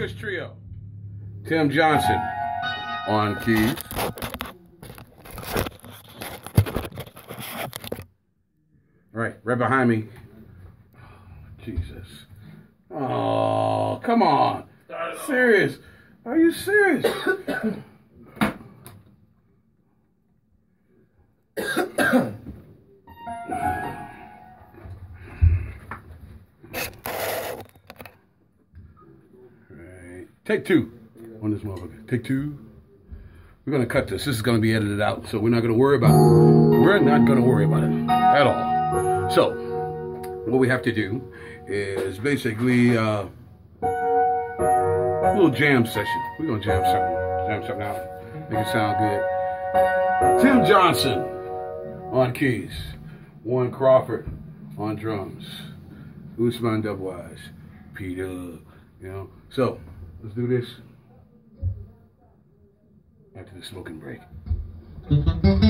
Kush Trio. Tim Johnson on keys. All right, right behind me. Oh, Jesus. Oh, come on. Serious. Are you serious? Take two on this motherfucker. Take two. We're gonna cut this. This is gonna be edited out, so we're not gonna worry about it. We're not gonna worry about it at all. So, what we have to do is basically uh, a little jam session. We're gonna jam something, jam something out, make it sound good. Tim Johnson on keys, Warren Crawford on drums, Ousmon Dubwise, Peter, you know. So let's do this after the smoking break. Mm-hmm.